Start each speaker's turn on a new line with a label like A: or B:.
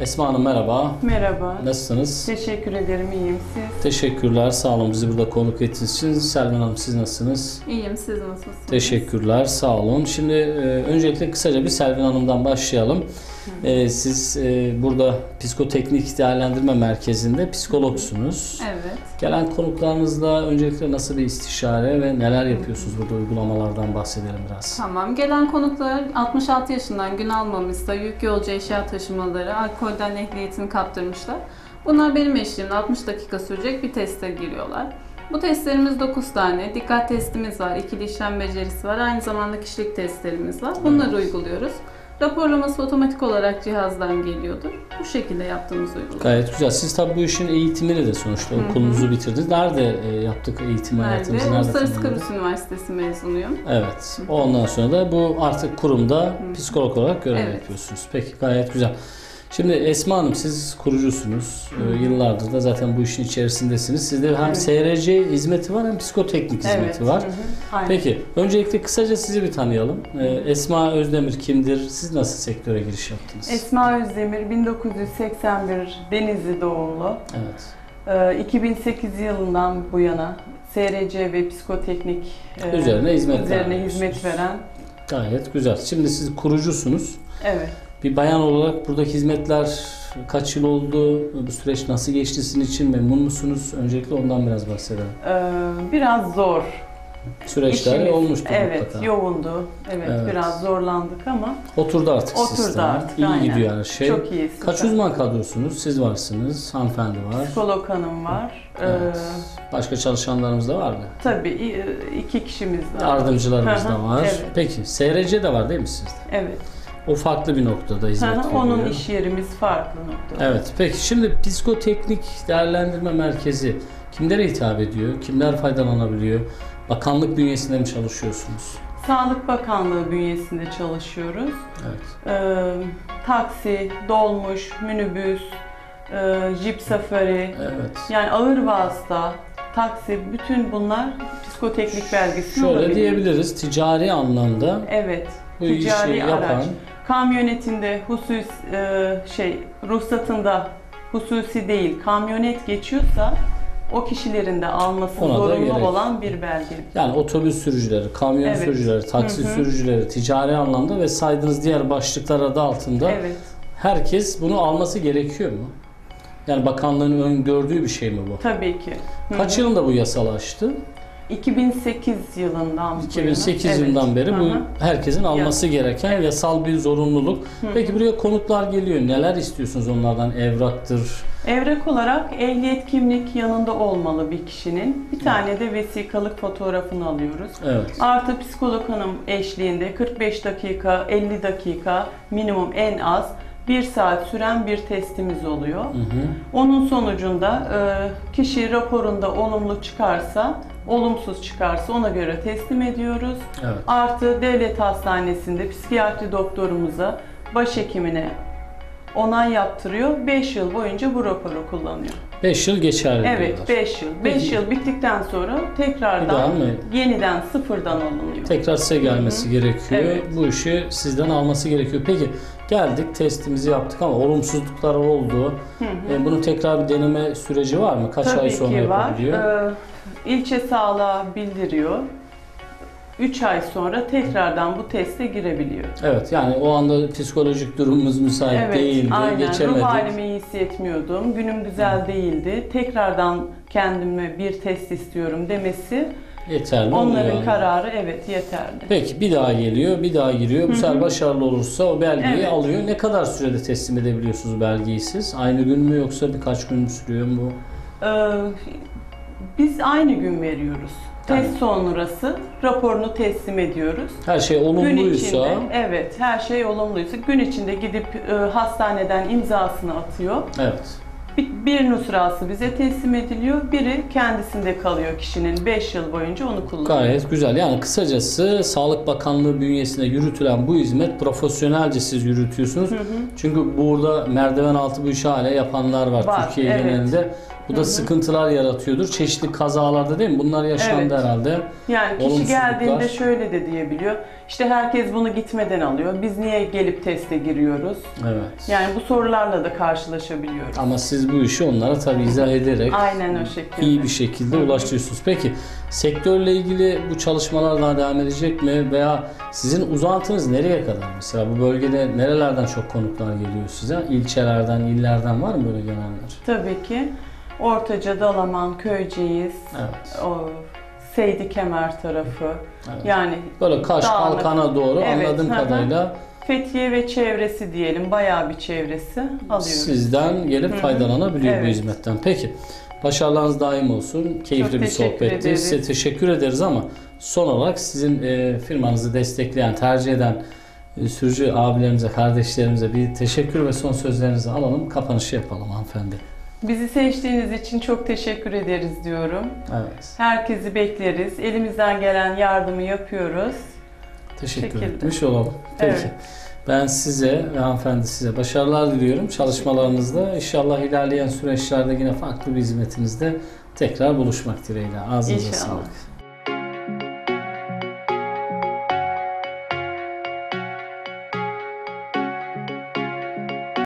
A: Esma Hanım merhaba.
B: Merhaba.
A: Nasılsınız?
B: Teşekkür ederim, iyiyim. Siz?
A: Teşekkürler. Sağ olun bizi burada konuk ettiğiniz için. Selman Hanım siz nasılsınız?
C: İyiyim, siz nasılsınız?
A: Teşekkürler. Sağ olun. Şimdi e, öncelikle kısaca bir Selvan Hanım'dan başlayalım. E, siz e, burada psikoteknik değerlendirme merkezinde psikologsunuz.
C: Evet.
A: Gelen konuklarınızla öncelikle nasıl bir istişare ve neler yapıyorsunuz burada uygulamalardan bahsedelim biraz.
C: Tamam. Gelen konuklar 66 yaşından gün almamışsa yük yolcu eşya taşımaları, alkolden ehliyetini kaptırmışlar. Bunlar benim eşliğimde 60 dakika sürecek bir teste giriyorlar. Bu testlerimiz 9 tane. Dikkat testimiz var, ikili işlem becerisi var. Aynı zamanda kişilik testlerimiz var. Bunları uyguluyoruz. Raporlaması otomatik olarak cihazdan geliyordur. Bu şekilde yaptığımız uygulama.
A: Gayet güzel. Siz tabii bu işin eğitimini de sonuçta okulunuzu bitirdiniz. Nerede e, yaptık eğitim?
C: Nerede?
A: Nerede
C: Uluslararası? Kıbrıs Üniversitesi mezunuyum.
A: Evet. Ondan sonra da bu artık kurumda psikolog olarak görev
C: Evet.
A: yapıyorsunuz. Peki gayet güzel. Şimdi Esma Hanım siz kurucusunuz. Ee, yıllardır da zaten bu işin içerisindesiniz. Sizde hem
B: Evet.
A: SRC hizmeti var hem psikoteknik hizmeti var.
B: Hı hı, Aynen.
A: Peki öncelikle kısaca sizi bir tanıyalım. Ee, Esma Özdemir kimdir? Siz nasıl sektöre giriş yaptınız?
B: Esma Özdemir, 1981 Denizli doğumlu.
A: evet.
B: Ee, 2008 yılından bu yana SRC ve psikoteknik e,
A: Üzerine hizmet
B: üzerine hizmet veren.
A: Gayet güzel. Şimdi siz kurucusunuz.
B: Evet.
A: Bir bayan olarak buradaki hizmetler kaç yıl oldu? Bu süreç nasıl geçti sizin için? Memnun musunuz? Öncelikle ondan biraz bahsedelim.
B: Ee, biraz zor.
A: Süreçler
B: İşimiz,
A: olmuştur
B: Evet,
A: mutlaka.
B: yoğundu. Evet,
A: Evet.
B: biraz zorlandık ama
A: Oturdu artık
B: oturdu
A: sistem.
B: artık.
A: İyi
B: aynen.
A: gidiyor her şey.
B: Çok iyi.
A: Kaç
B: süper.
A: uzman kadrosunuz? Siz varsınız, hanımefendi var.
B: Psikolog hanım var. Ee,
A: Evet. Başka çalışanlarımız da var mı?
B: tabii iki kişimiz var.
A: Yardımcılarımız da var.
B: evet.
A: Peki, SRC de var değil mi sizde?
B: Evet.
A: O farklı bir noktada hizmet veriyor.
B: Onun iş yerimiz farklı noktada.
A: Evet, peki şimdi psikoteknik değerlendirme merkezi kimlere hitap ediyor? Kimler faydalanabiliyor? Bakanlık bünyesinde mi çalışıyorsunuz?
B: Sağlık Bakanlığı bünyesinde çalışıyoruz.
A: Evet.
B: Ee, taksi, dolmuş, minibüs, e, jip safari,
A: Evet.
B: yani ağır vasıta, taksi, bütün bunlar psikoteknik belgesi
A: Şöyle
B: olabilir.
A: diyebiliriz, ticari anlamda
B: Evet.
A: bu işi
B: ticari
A: yapan
B: araç. Kamyonetinde husus e, şey ruhsatında hususi değil kamyonet geçiyorsa o kişilerin de alması
A: Ona da
B: zorunlu
A: gerek.
B: olan bir belge.
A: Yani otobüs sürücüleri, kamyon
B: Evet.
A: sürücüleri, taksi
B: Hı hı.
A: sürücüleri, ticari anlamda ve saydığınız diğer başlıklar adı altında
B: Evet.
A: herkes bunu alması gerekiyor mu? Yani bakanlığın öngördüğü bir şey mi bu?
B: Tabii ki. Hı
A: Kaç yılında bu yasalaştı?
B: 2008 yılından bu
A: 2008
B: yana. Evet.
A: yılından beri bu
B: Hı hı.
A: herkesin alması gereken yasal bir zorunluluk. Peki buraya konuklar geliyor. Neler istiyorsunuz onlardan? Evraktır.
B: Evrak olarak ehliyet kimlik yanında olmalı bir kişinin. Bir tane de vesikalık fotoğrafını alıyoruz.
A: Evet.
B: Artı psikolog hanım eşliğinde 45 dakika, 50 dakika minimum en az 1 saat süren bir testimiz oluyor.
A: Hı hı.
B: Onun sonucunda e, kişi raporunda olumlu çıkarsa, olumsuz çıkarsa ona göre teslim ediyoruz.
A: Evet.
B: Artı devlet hastanesinde psikiyatri doktorumuza, başhekimine onay yaptırıyor. 5 yıl boyunca bu raporu kullanıyor.
A: 5 yıl geçerli
B: Evet,
A: diyorlar.
B: 5 yıl. 5
A: Peki.
B: yıl bittikten sonra tekrardan yeniden sıfırdan alınıyor.
A: Tekrar size gelmesi gerekiyor.
B: Evet.
A: Bu işi sizden alması gerekiyor. Peki geldik testimizi yaptık ama olumsuzluklar oldu. E, bunun tekrar bir deneme süreci var mı? Kaç ay
B: Tabii
A: sonra
B: ki var.
A: yapabiliyor?
B: Ee, ilçe sağlığa bildiriyor. 3 ay sonra tekrardan bu teste girebiliyor.
A: Evet yani o anda psikolojik durumumuz müsait
B: Evet,
A: değildi,
B: aynen.
A: geçemedik.
B: Ruh halimi iyi hissetmiyordum, günüm güzel değildi. Tekrardan kendime bir test istiyorum demesi
A: Yeterli
B: onların
A: oluyor.
B: kararı evet yeterli.
A: Peki bir daha geliyor, bir daha giriyor. Bu sefer başarılı olursa o belgeyi
B: Evet.
A: alıyor. Ne kadar sürede teslim edebiliyorsunuz belgeyi siz? Aynı gün mü yoksa birkaç gün mü sürüyor mu bu?
B: Ee, biz aynı gün veriyoruz. Test sonrası raporunu teslim ediyoruz.
A: Her şey
B: Gün
A: olumluysa
B: içinde, evet her şey olumluysa gün içinde gidip e, hastaneden imzasını atıyor.
A: evet.
B: Bir, nusrası bize teslim ediliyor, biri kendisinde kalıyor kişinin 5 yıl boyunca onu kullanıyor.
A: Gayet güzel. Yani kısacası Sağlık Bakanlığı bünyesinde yürütülen bu hizmet profesyonelce siz yürütüyorsunuz. Çünkü burada merdiven altı bu işi hala yapanlar var,
B: Var,
A: Türkiye
B: evet.
A: genelinde. Bu da sıkıntılar yaratıyordur. Çeşitli kazalarda değil mi? Bunlar yaşandı
B: Evet.
A: herhalde.
B: Yani kişi
A: Olumsuzluklar.
B: geldiğinde şöyle de diyebiliyor. İşte herkes bunu gitmeden alıyor. Biz niye gelip teste giriyoruz?
A: Evet.
B: Yani bu sorularla da karşılaşabiliyoruz.
A: Ama siz bu işi onlara tabii izah ederek
B: Aynen o şekilde.
A: iyi bir şekilde ulaştırıyorsunuz. Peki sektörle ilgili bu çalışmalar daha devam edecek mi veya sizin uzantınız nereye kadar mesela bu bölgede nerelerden çok konuklar geliyor size? İlçelerden, illerden var mı böyle gelenler?
B: Tabii ki. Ortaca, Dalaman, Köyceğiz,
A: Evet.
B: o Seydi Kemer tarafı.
A: evet.
B: Yani
A: Böyle Kaş,
B: Dağlık.
A: Kalkan'a doğru
B: Evet,
A: anladığım
B: hı
A: kadarıyla
B: Fethiye ve çevresi diyelim. Bayağı bir çevresi alıyoruz.
A: sizden gelip
B: Hı hı.
A: faydalanabiliyor bu
B: Evet.
A: hizmetten. Peki. Başarılarınız daim olsun. Keyifli
B: Çok
A: bir sohbetti.
B: ederiz.
A: Size teşekkür ederiz ama son olarak sizin e, firmanızı destekleyen, tercih eden e, sürücü abilerimize, kardeşlerimize bir teşekkür ve son sözlerinizi alalım. Kapanışı yapalım hanımefendi.
B: Bizi seçtiğiniz için çok teşekkür ederiz diyorum.
A: Evet.
B: Herkesi bekleriz. Elimizden gelen yardımı yapıyoruz.
A: Teşekkür
B: Şekilde.
A: etmiş olalım. Peki.
B: Evet.
A: Ben size ve hanımefendi size başarılar diliyorum çalışmalarınızda. İnşallah ilerleyen süreçlerde yine farklı bir hizmetinizde tekrar buluşmak dileğiyle. Ağzınıza
B: İnşallah.
A: sağlık.